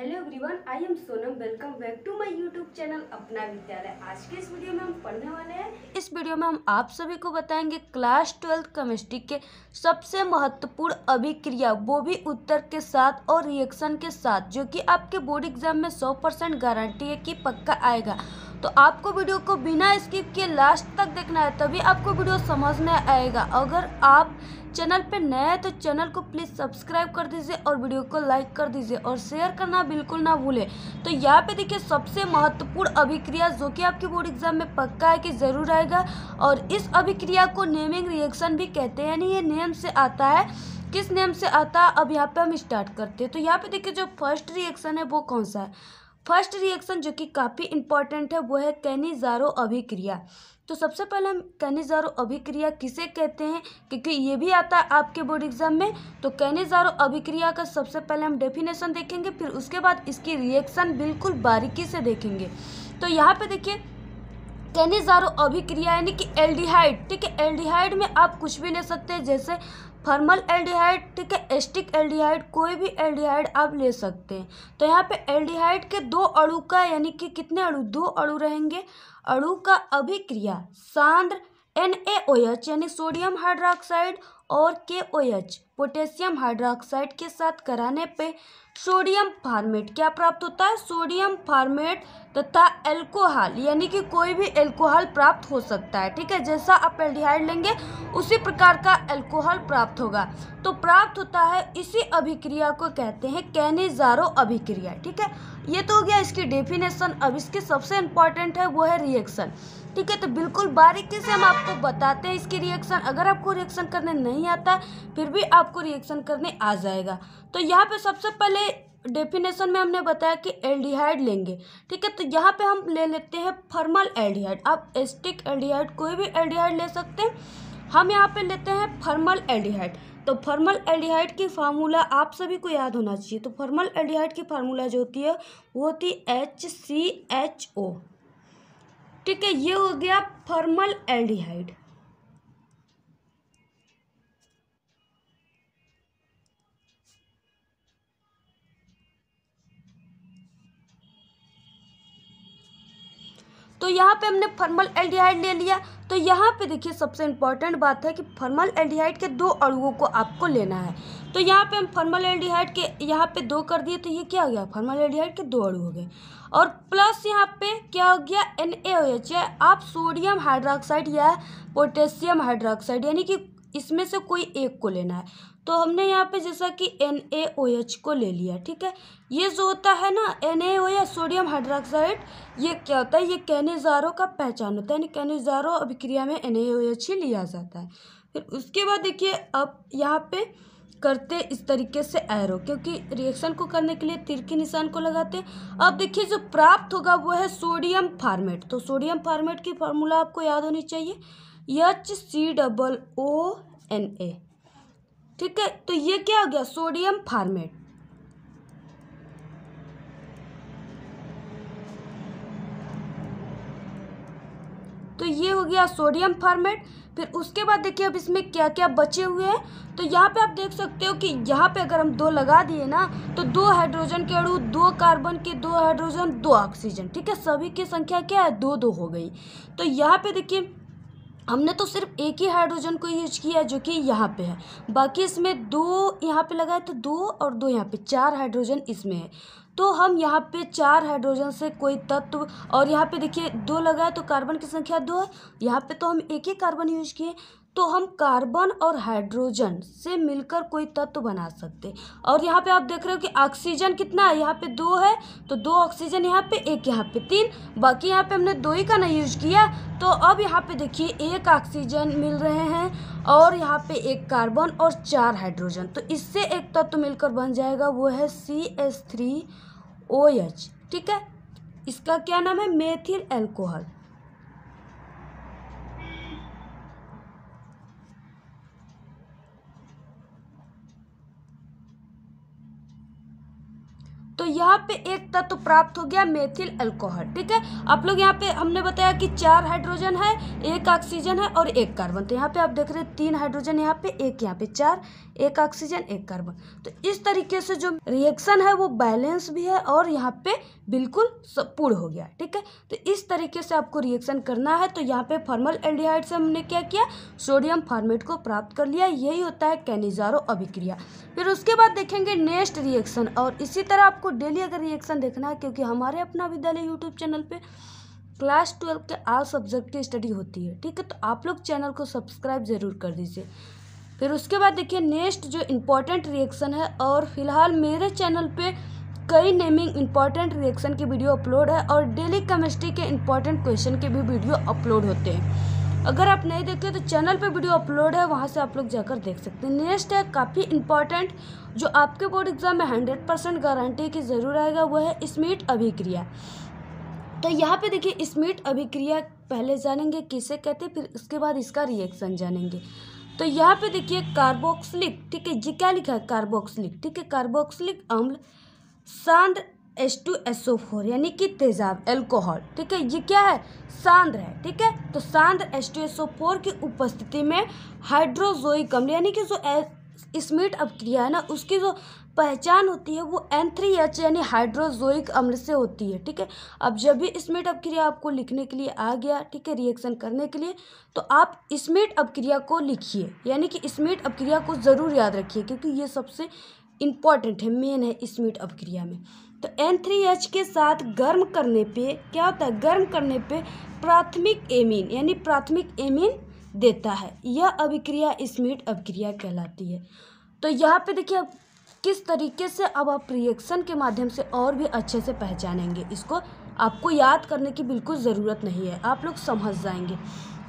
Hello everyone, I am Sonam. Welcome back to my YouTube channel Apna Vidyalaya. आज के इस video में हम पढ़ने वाले हैं। इस वीडियो में हम आप सभी को बताएँगे क्लास ट्वेल्थ केमिस्ट्री के सबसे महत्वपूर्ण अभिक्रिया, वो भी उत्तर के साथ और रिएक्शन के साथ, जो कि आपके बोर्ड एग्ज़ाम में सौ परसेंट गारंटी है कि पक्का आएगा। तो आपको वीडियो को बिना स्किप किए लास्ट तक देखना है, तभी आपको वीडियो समझ में आएगा। अगर आप चैनल पे नए हैं तो चैनल को प्लीज़ सब्सक्राइब कर दीजिए और वीडियो को लाइक कर दीजिए और शेयर करना बिल्कुल ना भूलें। तो यहाँ पे देखिए, सबसे महत्वपूर्ण अभिक्रिया जो कि आपके बोर्ड एग्ज़ाम में पक्का है कि ज़रूर आएगा, और इस अभिक्रिया को नेमिंग रिएक्शन भी कहते हैं। यानी ये नेम से आता है। किस नेम से आता है? अब यहाँ पे हम स्टार्ट करते हैं। तो यहाँ पे देखिए, जो फ़र्स्ट रिएक्शन है, वो कौन सा है? फ़र्स्ट रिएक्शन जो कि काफ़ी इंपॉर्टेंट है, वो है कैनिजारो अभिक्रिया। तो सबसे पहले हम कैनिजारो अभिक्रिया किसे कहते हैं? क्योंकि ये भी आता है आपके बोर्ड एग्ज़ाम में। तो कैनिजारो अभिक्रिया का सबसे पहले हम डेफिनेशन देखेंगे, फिर उसके बाद इसकी रिएक्शन बिल्कुल बारीकी से देखेंगे। तो यहाँ पे देखिए, कैनिजारो अभिक्रिया यानी कि एल्डिहाइड। ठीक है, एल्डिहाइड में आप कुछ भी ले सकते हैं, जैसे थर्मल एल्डिहाइड, ठीक है, एस्टिक एल्डिहाइड, कोई भी एल्डिहाइड आप ले सकते हैं। तो यहाँ पे एल्डिहाइड के दो अणु का, यानी कि कितने अणु? दो अणु रहेंगे। अणु का अभिक्रिया सांद्र एन यानी सोडियम हाइड्रोक्साइड और K O H potassium hydroxide के साथ कराने पे सोडियम फार्मेट क्या प्राप्त होता है? सोडियम फार्मेट तथा एल्कोहल यानी कि कोई भी एल्कोहल प्राप्त हो सकता है, ठीक है? जैसा आप एल्डिहाइड लेंगे, उसी प्रकार का एल्कोहल प्राप्त होगा। तो प्राप्त होता है इसी अभिक्रिया को कहते हैं कैनिजारो अभिक्रिया, ठीक है? ये तो हो गया इसकी डेफिनेशन अब इसके सबसे इंपॉर्टेंट है, वो है रिएक्शन ठीक है तो बिल्कुल बारीकी से हम आपको बताते हैं इसकी रिएक्शन अगर आपको रिएक्शन करने नहीं आता, फिर भी आपको रिएक्शन करने आ जाएगा। तो यहाँ पे सबसे पहले डेफिनेशन में हमने बताया कि एल्डिहाइड लेंगे। ठीक है तो यहाँ पे हम ले लेते हैं फर्मल एल्डिहाइड आप एस्टिक एल्डिहाइड कोई भी एल्डिहाइड ले सकते हैं। हम यहाँ पे लेते हैं फर्मल एल्डिहाइड तो फर्मल एल्डिहाइड की फार्मूला आप सभी को याद होना चाहिए। तो फर्मल एल्डिहाइड की फार्मूला जो होती है, वो होती है एच सी एच ओ ठीक है ये हो गया फॉर्मल एल्डिहाइड। यहाँ पे हमने फर्मल एल्डिहाइड ले लिया। तो यहाँ पे देखिए, सबसे इंपॉर्टेंट बात है कि फर्मल एल्डिहाइड के दो अड़ुओं को आपको लेना है। तो यहाँ पे हम फर्मल एल्डिहाइड के यहाँ पे दो कर दिए तो ये क्या हो गया? फर्मल एल्डिहाइड के दो अड़ु हो गए। और प्लस यहाँ पे क्या हो गया? एन ए आप सोडियम हाइड्रोक्साइड या पोटेशियम हाइड्रोक्साइड यानी कि इसमें से कोई एक को लेना है। तो हमने यहाँ पे जैसा कि एन ए ओ एच को ले लिया, ठीक है? ये जो होता है ना एन या सोडियम हाइड्रोक्साइड ये क्या होता है? ये कैनिजारो का पहचान होता है, यानी कैनिजारो अभिक्रिया में एन ए ओ एच ही लिया जाता है। फिर उसके बाद देखिए, अब यहाँ पे करते इस तरीके से एरो क्योंकि रिएक्शन को करने के लिए तीर के निशान को लगाते अब देखिए, जो प्राप्त होगा वो है सोडियम फार्मेट तो सोडियम फार्मेट की फार्मूला आपको याद होनी चाहिए। H C double O N A ठीक है? तो ये क्या हो गया? Sodium formate. तो ये हो गया सोडियम फार्मेट। फिर उसके बाद देखिए अब इसमें क्या क्या बचे हुए हैं। तो यहाँ पे आप देख सकते हो कि यहाँ पे अगर हम दो लगा दिए ना तो दो हाइड्रोजन के अणु, दो कार्बन के, दो हाइड्रोजन, दो ऑक्सीजन। ठीक है? सभी की संख्या क्या है? दो दो हो गई। तो यहाँ पे देखिए हमने तो सिर्फ़ एक ही हाइड्रोजन को यूज़ किया जो कि यहाँ पे है। बाकी इसमें दो यहाँ पे लगाए तो दो और दो यहाँ पे, चार हाइड्रोजन इसमें है। तो हम यहाँ पे चार हाइड्रोजन से कोई तत्व, और यहाँ पे देखिए दो लगाए तो कार्बन की संख्या दो है। यहाँ पे तो हम एक ही कार्बन यूज़ किए। तो हम कार्बन और हाइड्रोजन से मिलकर कोई तत्व बना सकते और यहाँ पे आप देख रहे हो कि ऑक्सीजन कितना है, यहाँ पे दो है तो दो ऑक्सीजन यहाँ पे, एक यहाँ पे तीन, बाकी यहाँ पे हमने दो ही का ना यूज़ किया। तो अब यहाँ पे देखिए, एक ऑक्सीजन मिल रहे हैं और यहाँ पे एक कार्बन और चार हाइड्रोजन। तो इससे एक तत्व मिलकर बन जाएगा, वो है C S three O H ठीक है? इसका क्या नाम है? मेथिल एल्कोहल तो यहाँ पे एक तत्व प्राप्त हो गया मेथिल अल्कोहल ठीक है? आप लोग यहाँ पे, हमने बताया कि चार हाइड्रोजन है, एक ऑक्सीजन है और एक कार्बन तो यहाँ पे आप देख रहे हैं तीन हाइड्रोजन यहाँ पे, एक यहाँ पे चार, एक ऑक्सीजन एक कार्बन तो इस तरीके से जो रिएक्शन है वो बैलेंस भी है और यहाँ पे बिल्कुल पूर्ण हो गया ठीक है? तो इस तरीके से आपको रिएक्शन करना है तो यहाँ पे फॉर्मल एल्डिहाइड से हमने क्या किया? सोडियम फार्मेट को प्राप्त कर लिया, यही होता है कैनिजारो अभिक्रिया। फिर उसके बाद देखेंगे नेक्स्ट रिएक्शन और इसी तरह आपको डेली अगर रिएक्शन देखना है, क्योंकि हमारे अपना विद्यालय यूट्यूब चैनल पर क्लास ट्वेल्व के आल सब्जेक्ट की स्टडी होती है, ठीक है? तो आप लोग चैनल को सब्सक्राइब ज़रूर कर दीजिए। फिर उसके बाद देखिए नेक्स्ट जो इम्पोर्टेंट रिएक्शन है, और फ़िलहाल मेरे चैनल पे कई नेमिंग इंपॉर्टेंट रिएक्शन की वीडियो अपलोड है और डेली केमिस्ट्री के इंपॉर्टेंट क्वेश्चन के भी वीडियो अपलोड होते हैं। अगर आप नहीं देखे तो चैनल पे वीडियो अपलोड है, वहाँ से आप लोग जाकर देख सकते हैं। नेक्स्ट है, काफ़ी इंपॉर्टेंट जो आपके बोर्ड एग्ज़ाम में हंड्रेड परसेंट गारंटी की ज़रूर आएगा वो है स्मीट अभिक्रिया। तो यहाँ पे देखिए स्मीट अभिक्रिया पहले जानेंगे किसे कहते फिर उसके बाद इसका रिएक्शन जानेंगे। तो यहाँ पे देखिए कार्बोक्सिलिक ठीक है जी क्या लिखा है कार्बोक्सिलिक ठीक है कार्बोक्सिलिक अम्ल सांद्र H two S O four यानी कि तेजाब एल्कोहल ठीक है? ये क्या है? सांद्र है, ठीक है? तो सांद्र H two S O four की उपस्थिति में हाइड्रोजोइक अम्ल, यानी कि जो स्मीट अपक्रिया है ना, उसकी जो पहचान होती है वो एन थ्री एच यानी हाइड्रोजोइक अम्ल से होती है, ठीक है? अब जब भी स्मीट अपक्रिया आपको लिखने के लिए आ गया, ठीक है रिएक्शन करने के लिए तो आप स्मीट अपक्रिया को लिखिए, यानी कि स्मीट अपक्रिया को ज़रूर याद रखिए, क्योंकि ये सबसे इंपॉर्टेंट है मेन है स्मीट अपक्रिया में। तो एन थ्री एच के साथ गर्म करने पे क्या होता है? गर्म करने पे प्राथमिक एमीन यानी प्राथमिक एमीन देता है। यह अभिक्रिया स्मीट अभिक्रिया कहलाती है। तो यहाँ पे देखिए किस तरीके से अब आप रिएक्शन के माध्यम से और भी अच्छे से पहचानेंगे। इसको आपको याद करने की बिल्कुल ज़रूरत नहीं है। आप लोग समझ जाएँगे।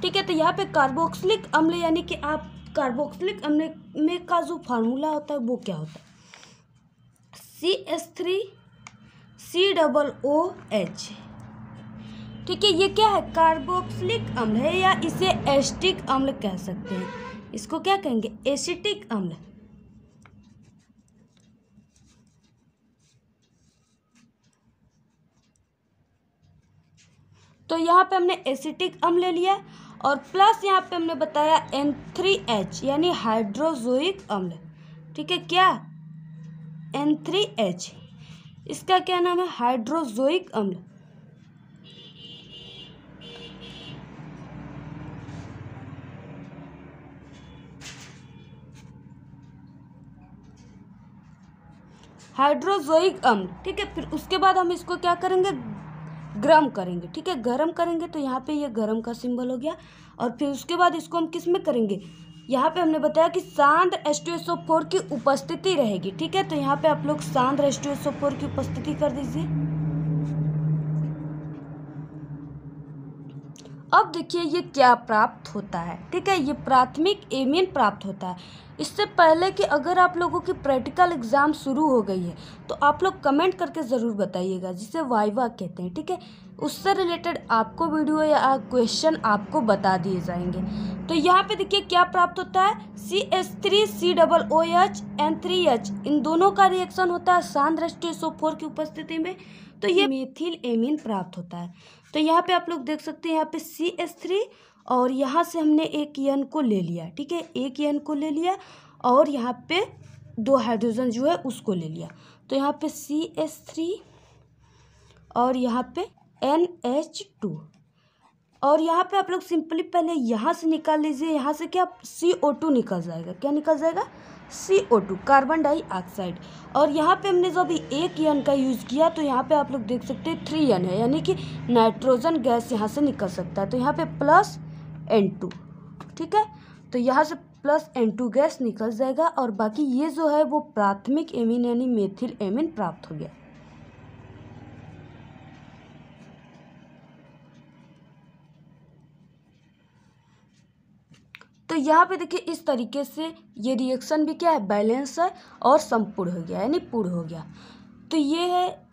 ठीक है तो यहाँ पे कार्बोक्सिलिक अम्ल, यानी कि आप कार्बोक्सिलिक अम्ल में का जो फार्मूला होता है, वो क्या होता है? C S three C double O H ठीक है, ये क्या है? कार्बोक्सिलिक अम्ल है, या इसे एस्टिक अम्ल कह सकते हैं? इसको क्या कहेंगे? एसिटिक अम्ल। तो यहाँ पे हमने एसिटिक अम्ल ले लिया, और प्लस यहाँ पे हमने बताया एन थ्री एच यानी हाइड्रोजोइक अम्ल। ठीक है, क्या? एन थ्री एच इसका क्या नाम है? हाइड्रोजोइक अम्ल। हाइड्रोजोइक अम्ल, ठीक है? फिर उसके बाद हम इसको क्या करेंगे? गर्म करेंगे, ठीक है? गर्म करेंगे तो यहाँ पे ये गर्म का सिंबल हो गया। और फिर उसके बाद इसको हम किसमें करेंगे? यहाँ पे हमने बताया कि सांद्र S two S O four की उपस्थिति रहेगी, ठीक है? तो यहाँ पे आप लोग सांद्र S two S O four की उपस्थिति कर दीजिए। अब देखिए ये क्या प्राप्त होता है, ठीक है? ये प्राथमिक एमियन प्राप्त होता है। इससे पहले कि अगर आप लोगों की प्रैक्टिकल एग्ज़ाम शुरू हो गई है तो आप लोग कमेंट करके ज़रूर बताइएगा, जिसे वाइवा कहते हैं, ठीक है? उससे रिलेटेड आपको वीडियो या क्वेश्चन आपको बता दिए जाएँगे। तो यहाँ पे देखिए क्या प्राप्त होता है? C S three C double O H N three H इन दोनों का रिएक्शन होता है सांद्रष्टो फोर की उपस्थिति में। तो ये मेथिल एमिन प्राप्त होता है। तो यहाँ पे आप लोग देख सकते हैं यहाँ पे सी एस थ्री और यहाँ से हमने एक यन को ले लिया, ठीक है? एक यन को ले लिया और यहाँ पे दो हाइड्रोजन जो है उसको ले लिया। तो यहाँ पे सी एस थ्री और यहाँ पे एन एच टू और यहाँ पे आप लोग सिंपली पहले यहाँ से निकाल लीजिए, यहाँ से क्या सी ओ टू निकल जाएगा। क्या निकल जाएगा? C O two carbon dioxide और यहाँ पे हमने जो अभी एक यन का यूज़ किया तो यहाँ पे आप लोग देख सकते हैं थ्री यन है, यानी कि नाइट्रोजन गैस यहाँ से निकल सकता है। तो यहाँ पे प्लस एन टू ठीक है? तो यहाँ से प्लस एन टू गैस निकल जाएगा और बाकी ये जो है वो प्राथमिक एमिन यानी मेथिल एमिन प्राप्त हो गया। तो यहाँ पे देखिए इस तरीके से ये रिएक्शन भी क्या है? बैलेंस है और संपूर्ण हो गया, यानी पूर्ण हो गया। तो ये है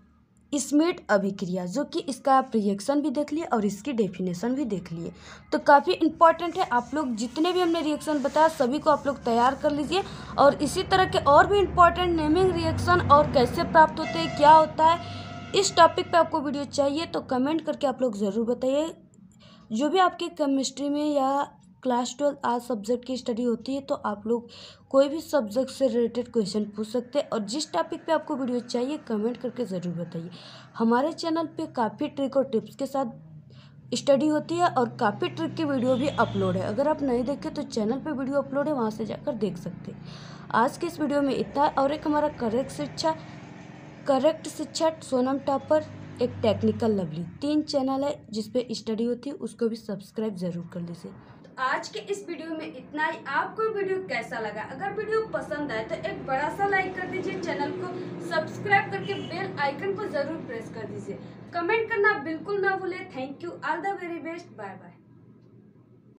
स्मिट अभिक्रिया, जो कि इसका आप रिएक्शन भी देख लिए और इसकी डेफिनेशन भी देख लिए। तो काफ़ी इंपॉर्टेंट है, आप लोग जितने भी हमने रिएक्शन बताया, सभी को आप लोग तैयार कर लीजिए। और इसी तरह के और भी इंपॉर्टेंट नेमिंग रिएक्शन और कैसे प्राप्त होते हैं, क्या होता है, इस टॉपिक पे आपको वीडियो चाहिए तो कमेंट करके आप लोग ज़रूर बताइए। जो भी आपके केमिस्ट्री में या क्लास ट्वेल्व आज सब्जेक्ट की स्टडी होती है तो आप लोग कोई भी सब्जेक्ट से रिलेटेड क्वेश्चन पूछ सकते हैं और जिस टॉपिक पे आपको वीडियो चाहिए कमेंट करके ज़रूर बताइए। हमारे चैनल पे काफ़ी ट्रिक और टिप्स के साथ स्टडी होती है और काफ़ी ट्रिक की वीडियो भी अपलोड है। अगर आप नहीं देखें तो चैनल पर वीडियो अपलोड है, वहाँ से जाकर देख सकते आज के इस वीडियो में इतना और एक हमारा करेक्ट शिक्षा करेक्ट शिक्षा सोनम टॉपर, एक टेक्निकल लवली तीन चैनल है जिस पे स्टडी होती है, उसको भी सब्सक्राइब ज़रूर कर लीजिए। आज के इस वीडियो में इतना ही। आपको वीडियो कैसा लगा? अगर वीडियो पसंद आए तो एक बड़ा सा लाइक कर दीजिए चैनल को सब्सक्राइब करके बेल आइकन को ज़रूर प्रेस कर दीजिए। कमेंट करना बिल्कुल ना भूले। Thank you all the very best bye bye